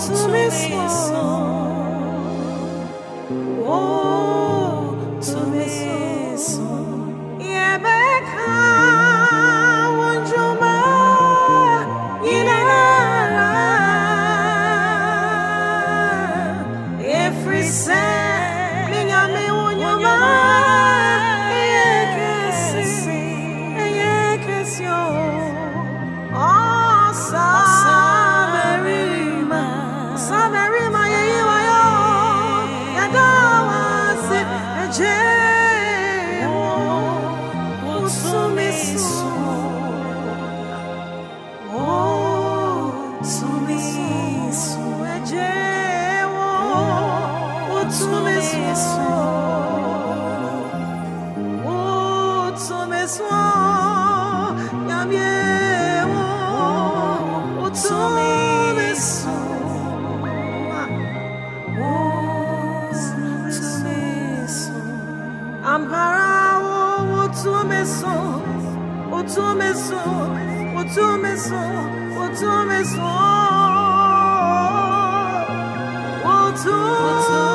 Tumi swan. Otumeso, Otumeso, Otumeso.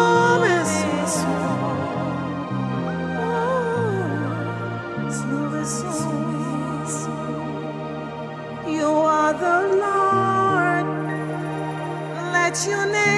canciones.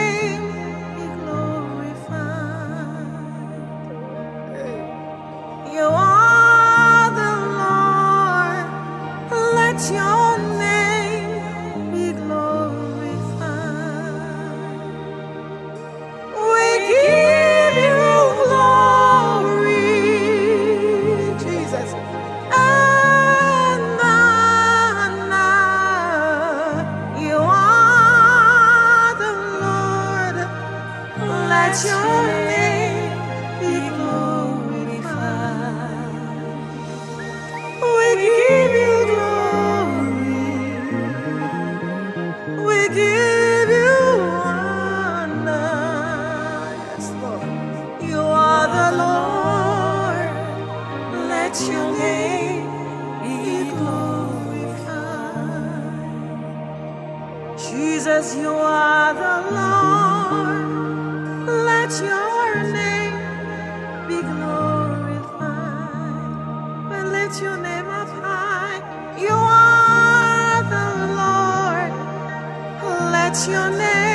what's your name?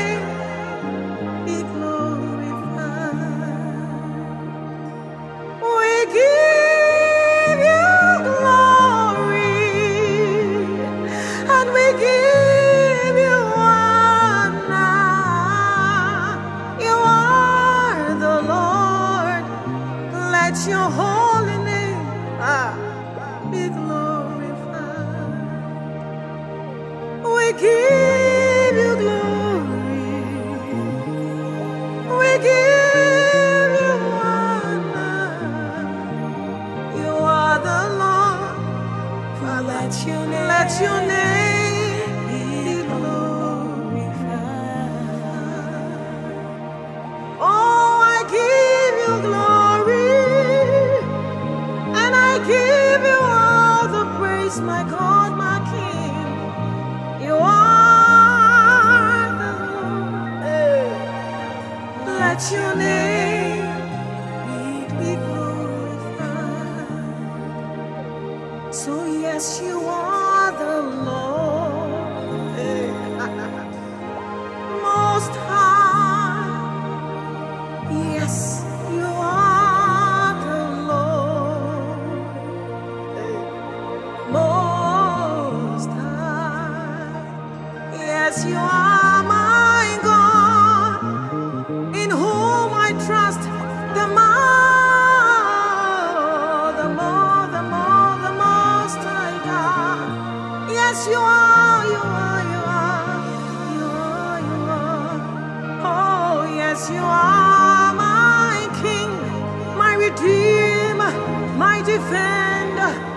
Let your name, Let your name be glorified. Oh, I give you glory and I give you all the praise, my God, my King. You are the Lord. Let your name. yes, you are. you are my King, my Redeemer, my Defender.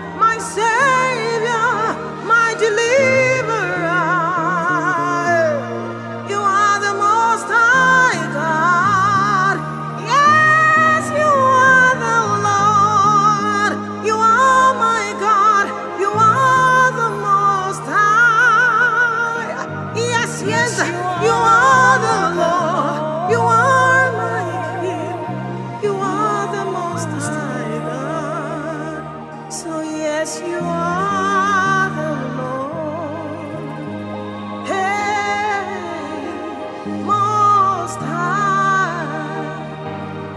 most high.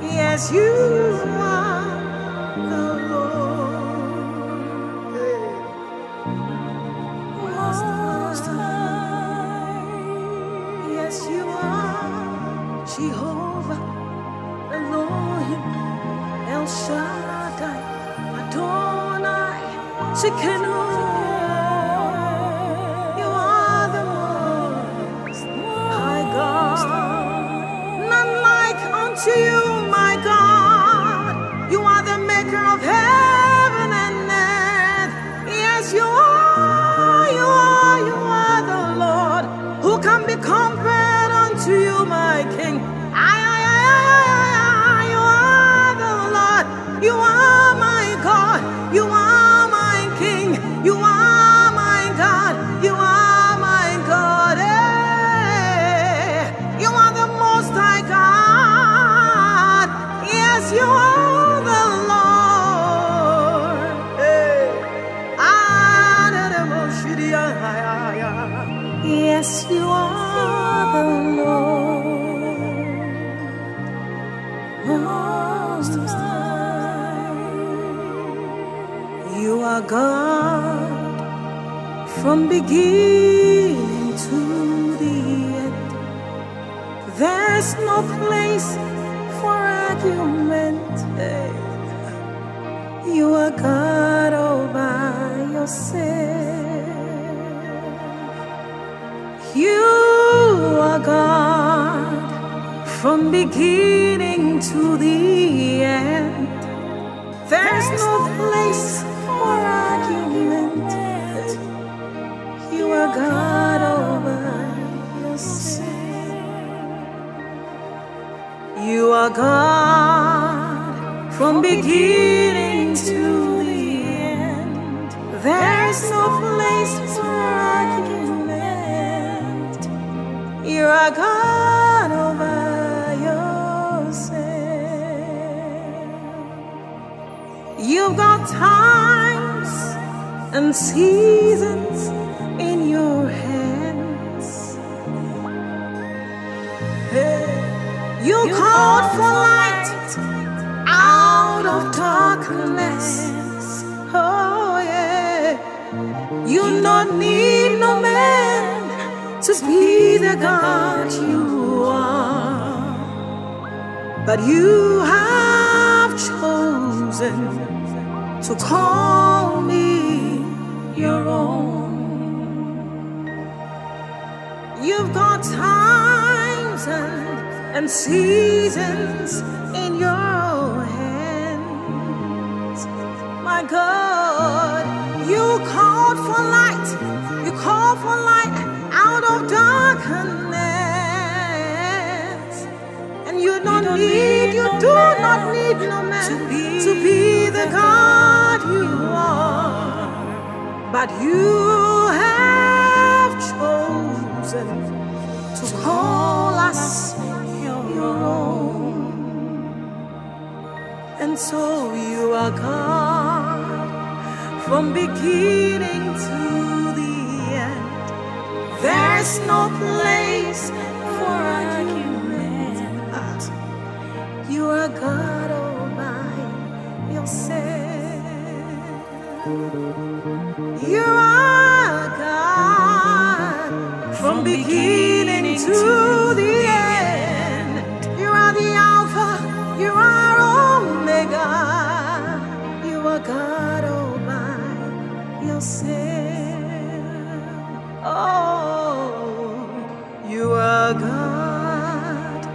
Yes, you are the Lord. Most, high. Yes, you are Jehovah, Elohim, El Shaddai, Adonai, Shekinah. My King? Ay, beginning to the end. There's no place for argument. Eh? You are God all by yourself. You are God from beginning to the end. There's no place beginning to the end. There's no place for argument. You are God all by yourself. You've got times and seasons in your hands. You called for Oh, yeah. You don't need no man to be the God you are. But you have chosen to call me your own. You've got times and, and seasons in your My God, you called for light. You called for light out of darkness. And you don't need, you do not need no man to be, to be the God you are. But you have chosen to call us your own. And so you are God from beginning to the end. There's no place for argument. You are God oh all by yourself. You are God from beginning to the end. You are the Alpha, you are Omega. You are God by yourself. Oh, you are God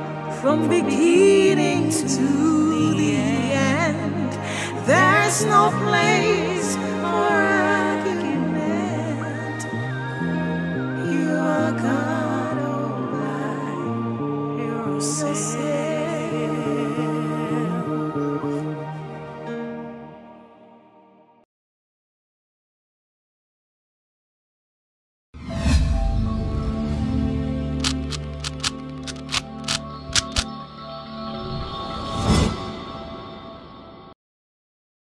from beginning to the end. There's no place